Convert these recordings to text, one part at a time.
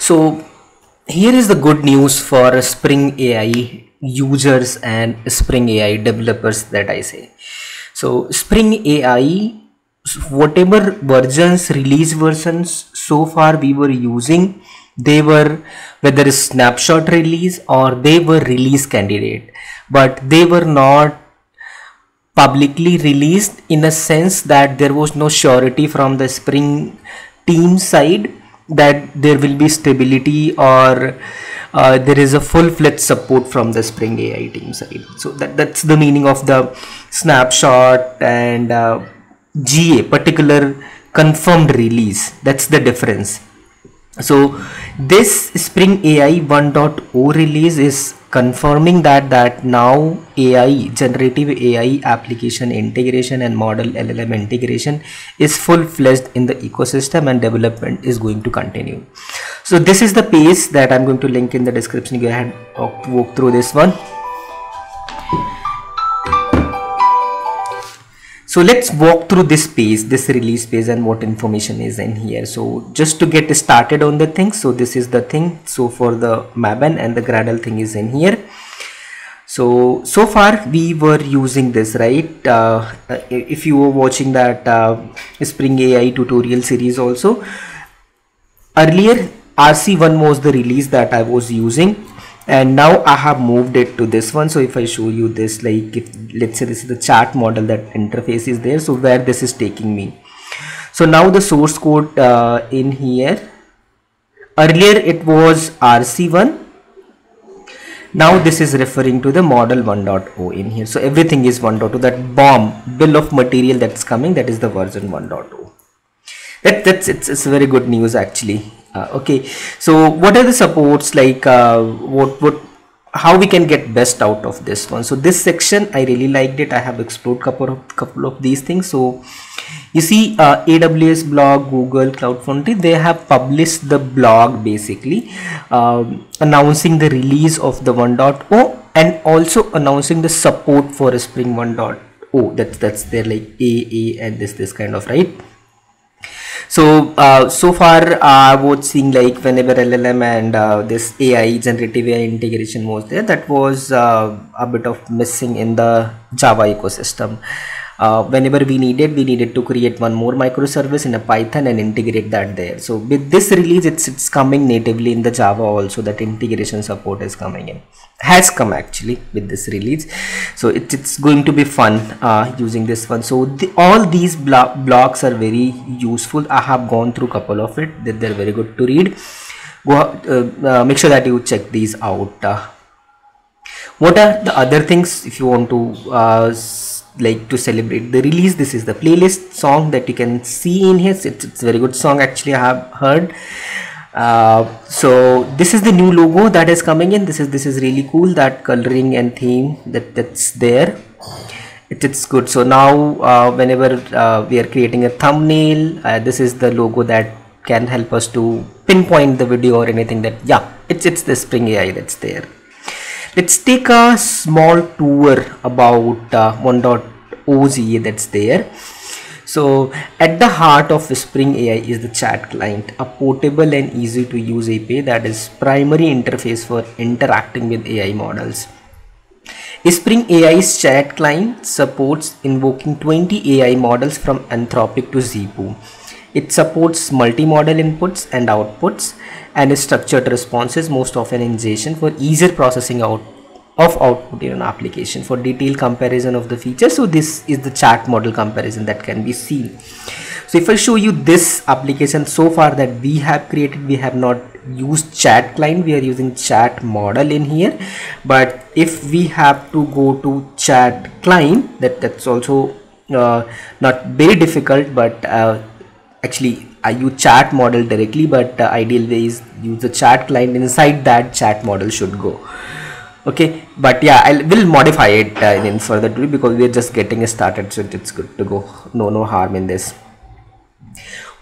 So here is the good news for Spring AI users and Spring AI developers that I say. So Spring AI, whatever versions, release versions so far we were using, they were whether snapshot release or they were release candidate, but they were not publicly released in a sense that there was no surety from the Spring team side that there will be stability or uh, there is a full-fledged support from the Spring AI team side. So that, that's the meaning of the snapshot and uh, GA, particular confirmed release. That's the difference. So this Spring AI 1.0 release is confirming that that now AI generative AI application integration and model LLM integration is full-fledged in the ecosystem and development is going to continue. So this is the page that I'm going to link in the description. Go ahead walk through this one. So let's walk through this page this release page and what information is in here. So just to get started on the thing so this is the thing. So for the Maven and the Gradle thing is in here. So so far we were using this right? Uh, if you were watching that uh, spring AI tutorial series also earlier RC1 was the release that I was using and now I have moved it to this one. So if I show you this like if let's say this is the chat model that interface is there. So where this is taking me. So now the source code uh, in here. Earlier it was RC1 now this is referring to the model 1.0 in here. So everything is 1.0 that bomb bill of material that's coming that is the version 1.0 that, that's it's, it's very good news actually uh, okay. So what are the supports like uh, what what how we can get best out of this one? So this section i really liked it. I have explored couple of couple of these things. So you see uh, aws blog google cloud foundry they have published the blog basically um, announcing the release of the 1.0 and also announcing the support for spring 1.0 that's that's there like a a and this this kind of right so uh, so far I was seeing like whenever LLM and uh, this AI generative AI integration was there that was uh, a bit of missing in the Java ecosystem uh, whenever we needed we needed to create one more microservice in a python and integrate that there. So with this release it's it's coming natively in the java also that integration support is coming in. Has come actually with this release. So it, it's going to be fun uh, using this one. So the, all these blo blocks are very useful. I have gone through couple of it. They're, they're very good to read. Go uh, uh, make sure that you check these out uh, what are the other things if you want to uh, like to celebrate the release. This is the playlist song that you can see in here. It's, it's very good song actually i have heard. Uh, so this is the new logo that is coming in. This is this is really cool that coloring and theme that that's there. It, it's good. So now uh, whenever uh, we are creating a thumbnail uh, this is the logo that can help us to pinpoint the video or anything that yeah it's it's the spring ai that's there. Let's take a small tour about uh, 1.2 OZA that's there. So at the heart of Spring AI is the chat client, a portable and easy to use API that is primary interface for interacting with AI models. Spring AI's chat client supports invoking 20 AI models from Anthropic to ZhiPu. It supports multi-modal inputs and outputs and structured responses most often in JSON for easier processing out of output in an application for detailed comparison of the features. So this is the chat model comparison that can be seen. So if I show you this application so far that we have created, we have not used chat client, we are using chat model in here. But if we have to go to chat client, that that's also uh, not very difficult, but uh, actually I use chat model directly but uh, ideal way is use the chat client inside that chat model should go okay? But yeah I will modify it uh, in further because we're just getting started so it's good to go. No no harm in this.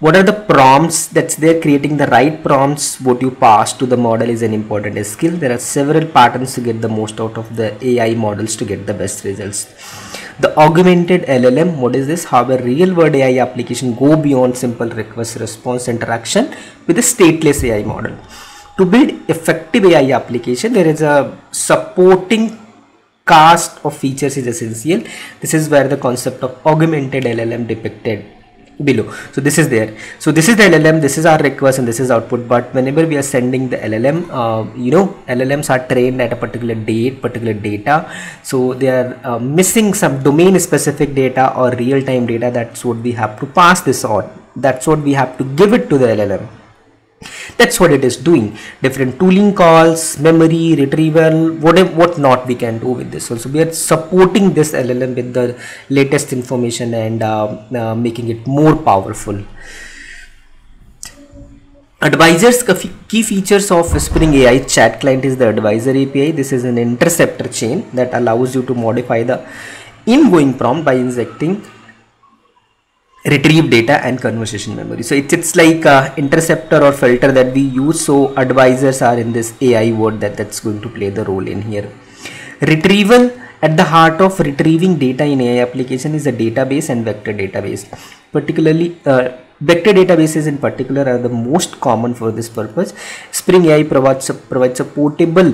What are the prompts that's there? Creating the right prompts what you pass to the model is an important skill. There are several patterns to get the most out of the AI models to get the best results. The augmented LLM what is this? How a real world AI application go beyond simple request response interaction with a stateless AI model to build effective AI application, there is a supporting cast of features is essential. This is where the concept of augmented LLM depicted below. So this is there. So this is the llm this is our request and this is output. But whenever we are sending the llm uh, you know llms are trained at a particular date particular data. So they are uh, missing some domain specific data or real time data. That's what we have to pass this on. That's what we have to give it to the llm that's what it is doing different tooling calls memory retrieval whatever what not we can do with this also. We are supporting this llm with the latest information and uh, uh, making it more powerful. Advisors key features of spring ai chat client is the advisor api this is an interceptor chain that allows you to modify the ingoing prompt by injecting retrieve data and conversation memory. So it's, it's like a interceptor or filter that we use. So advisors are in this ai word that that's going to play the role in here. Retrieval at the heart of retrieving data in ai application is a database and vector database. Particularly uh, vector databases in particular are the most common for this purpose. Spring ai provides a, provides a portable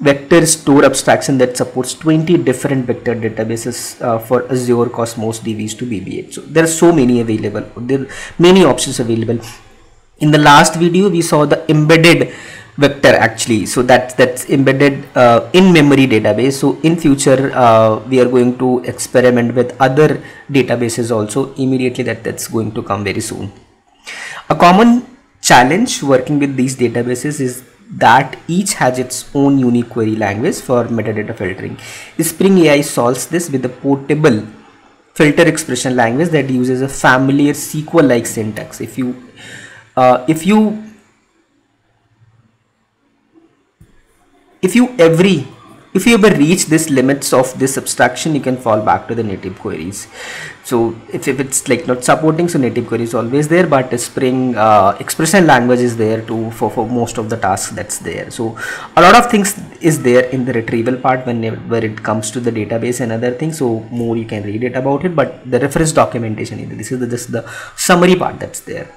vector store abstraction that supports 20 different vector databases uh, for Azure Cosmos DBs to BB8. So there are so many available. There are many options available. In the last video, we saw the embedded vector actually. So that's that's embedded uh, in memory database. So in future, uh, we are going to experiment with other databases also. Immediately, that that's going to come very soon. A common challenge working with these databases is that each has its own unique query language for metadata filtering. Spring AI solves this with a portable filter expression language that uses a familiar SQL-like syntax. If you uh, if you if you every if you ever reach this limits of this abstraction you can fall back to the native queries. So if, if it's like not supporting so native query is always there but spring uh, expression language is there too for, for most of the tasks that's there. So a lot of things is there in the retrieval part when where it comes to the database and other things so more you can read it about it but the reference documentation this is the, just the summary part that's there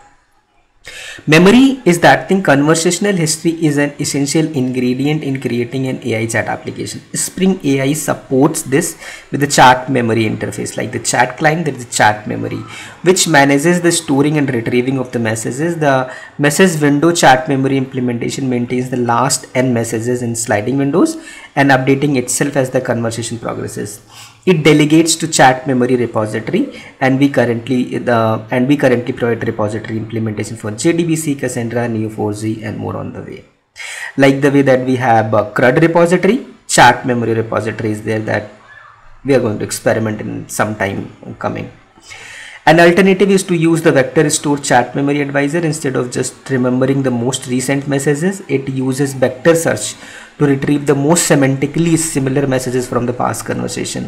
Memory is that thing conversational history is an essential ingredient in creating an AI chat application. Spring AI supports this with the chat memory interface like the chat client there is the chat memory which manages the storing and retrieving of the messages. The message window chat memory implementation maintains the last n messages in sliding windows and updating itself as the conversation progresses it delegates to chat memory repository and we currently the and we currently provide repository implementation for JDBC, Cassandra, Neo4j and more on the way. Like the way that we have a CRUD repository, chat memory repository is there that we are going to experiment in some time coming. An alternative is to use the vector store chat memory advisor instead of just remembering the most recent messages. It uses vector search to retrieve the most semantically similar messages from the past conversation.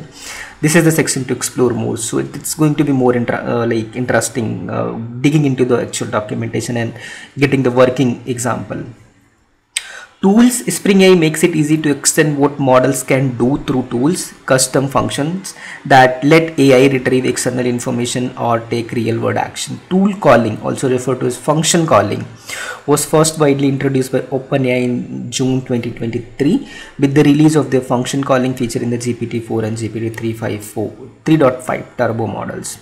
This is the section to explore more. So it's going to be more uh, like interesting uh, digging into the actual documentation and getting the working example Tools, Spring AI makes it easy to extend what models can do through tools, custom functions that let AI retrieve external information or take real world action. Tool calling, also referred to as function calling, was first widely introduced by OpenAI in June 2023 with the release of their function calling feature in the GPT-4 and GPT-3.5 turbo models.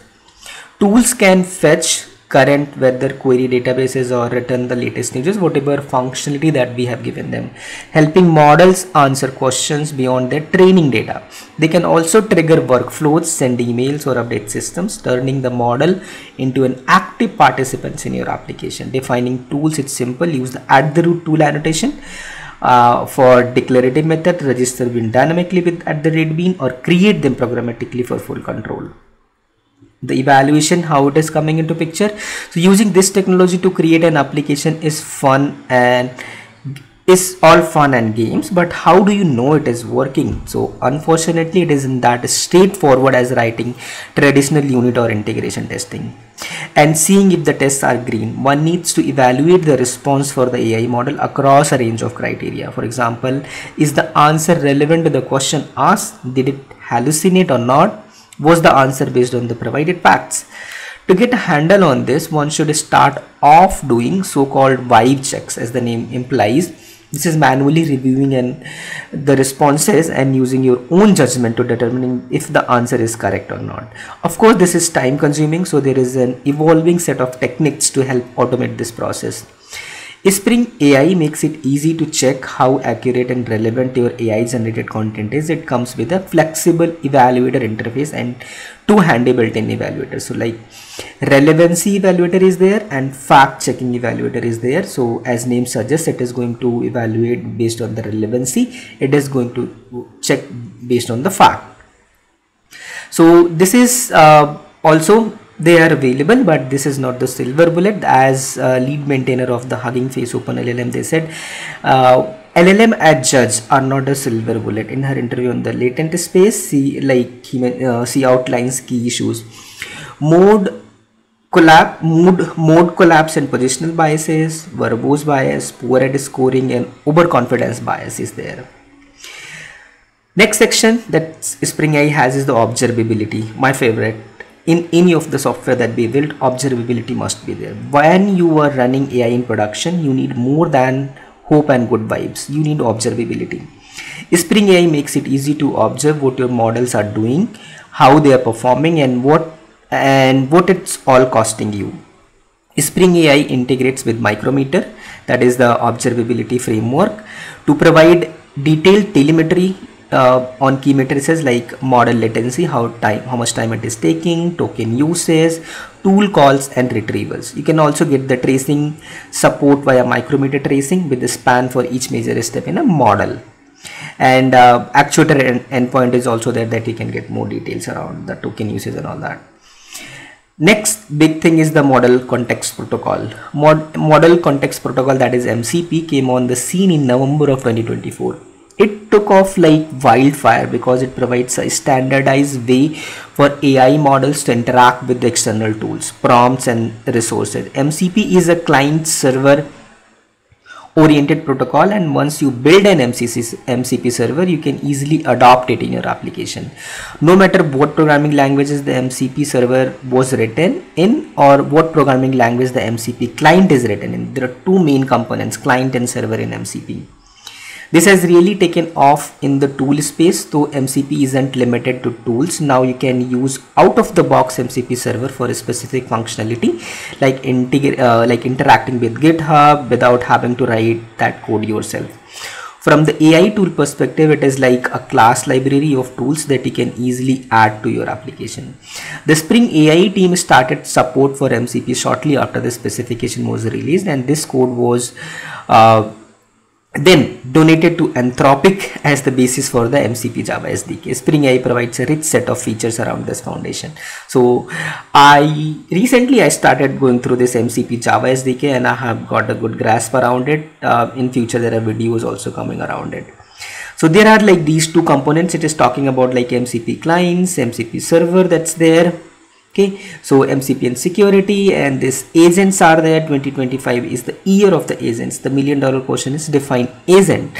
Tools can fetch current weather query databases or return the latest news whatever functionality that we have given them. Helping models answer questions beyond their training data. They can also trigger workflows send emails or update systems turning the model into an active participant in your application. Defining tools it's simple. Use the at the root tool annotation uh, for declarative method register bean dynamically with at the rate bean or create them programmatically for full control the evaluation how it is coming into picture. So using this technology to create an application is fun and is all fun and games but how do you know it is working? So unfortunately it isn't that straightforward as writing traditional unit or integration testing. And seeing if the tests are green one needs to evaluate the response for the AI model across a range of criteria. For example is the answer relevant to the question asked? Did it hallucinate or not was the answer based on the provided facts. To get a handle on this one should start off doing so-called vibe checks as the name implies. This is manually reviewing and the responses and using your own judgment to determining if the answer is correct or not. Of course this is time consuming so there is an evolving set of techniques to help automate this process Spring AI makes it easy to check how accurate and relevant your AI generated content is. It comes with a flexible evaluator interface and two handy built-in evaluators. So like relevancy evaluator is there and fact checking evaluator is there. So as name suggests, it is going to evaluate based on the relevancy. It is going to check based on the fact. So this is uh, also they are available but this is not the silver bullet. As uh, lead maintainer of the hugging face open llm they said uh, llm as judge are not a silver bullet. In her interview on the latent space she like he uh, she outlines key issues. Mode collapse mood mode collapse and positional biases verbose bias poor at scoring and overconfidence bias is there. Next section that spring ai has is the observability. My favorite in any of the software that we build observability must be there. When you are running ai in production you need more than hope and good vibes. You need observability. Spring ai makes it easy to observe what your models are doing how they are performing and what and what it's all costing you. Spring ai integrates with micrometer that is the observability framework to provide detailed telemetry uh, on key matrices like model latency how time how much time it is taking token usage tool calls and retrievals. You can also get the tracing support via micrometer tracing with the span for each major step in a model. And uh, actuator end endpoint is also there that you can get more details around the token usage and all that. Next big thing is the model context protocol. Mod model context protocol that is mcp came on the scene in november of 2024 it took off like wildfire because it provides a standardized way for AI models to interact with external tools, prompts and resources. MCP is a client server oriented protocol and once you build an MCC, MCP server you can easily adopt it in your application no matter what programming languages the MCP server was written in or what programming language the MCP client is written in there are two main components client and server in MCP this has really taken off in the tool space though MCP isn't limited to tools. Now you can use out of the box MCP server for a specific functionality like, uh, like interacting with GitHub without having to write that code yourself. From the AI tool perspective, it is like a class library of tools that you can easily add to your application. The Spring AI team started support for MCP shortly after the specification was released and this code was uh, then donated to Anthropic as the basis for the MCP Java SDK. Spring AI provides a rich set of features around this foundation. So I recently I started going through this MCP Java SDK and I have got a good grasp around it. Uh, in future there are videos also coming around it. So there are like these two components. It is talking about like MCP clients, MCP server that's there okay so mcp and security and this agents are there. 2025 is the year of the agents. The million dollar question is define agent.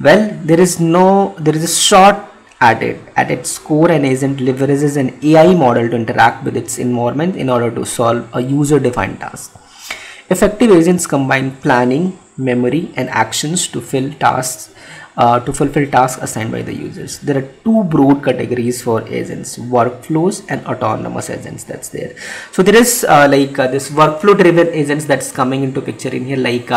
Well there is no there is a short it at its core an agent leverages an ai model to interact with its environment in order to solve a user defined task. Effective agents combine planning memory and actions to fill tasks uh, to fulfill tasks assigned by the users. There are two broad categories for agents, workflows and autonomous agents that's there. So there is uh, like uh, this workflow driven agents that's coming into picture in here like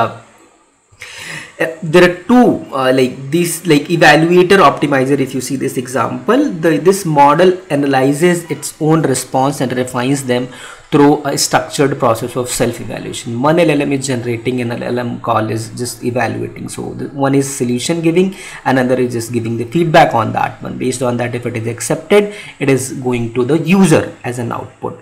uh, there are two uh, like this like evaluator optimizer if you see this example the this model analyzes its own response and refines them through a structured process of self-evaluation. One LLM is generating and LLM call is just evaluating. So one is solution giving, another is just giving the feedback on that one. Based on that, if it is accepted, it is going to the user as an output.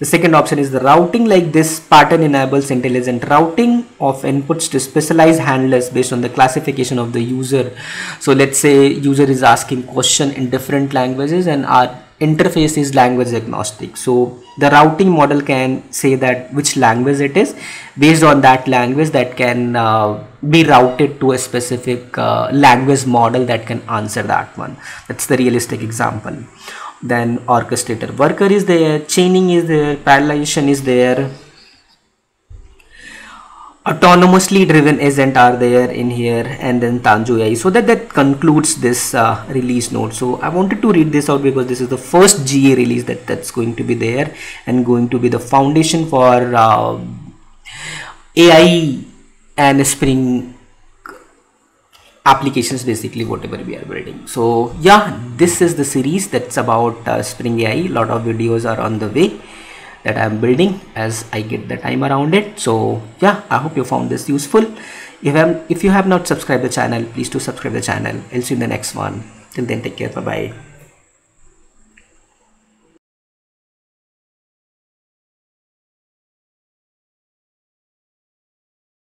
The second option is the routing like this pattern enables intelligent routing of inputs to specialized handlers based on the classification of the user. So let's say user is asking question in different languages and our interface is language agnostic. So the routing model can say that which language it is based on that language that can uh, be routed to a specific uh, language model that can answer that one. That's the realistic example then orchestrator. Worker is there chaining is there parallelization is there. Autonomously driven agent are there in here and then Tanzu AI so that that concludes this uh, release note. So I wanted to read this out because this is the first GA release that that's going to be there and going to be the foundation for uh, AI and Spring applications basically whatever we are building. So yeah this is the series that's about uh, Spring AI a lot of videos are on the way that I'm building as I get the time around it. So yeah I hope you found this useful. If I'm if you have not subscribed the channel please do subscribe the channel. I'll see you in the next one. Till then take care. Bye bye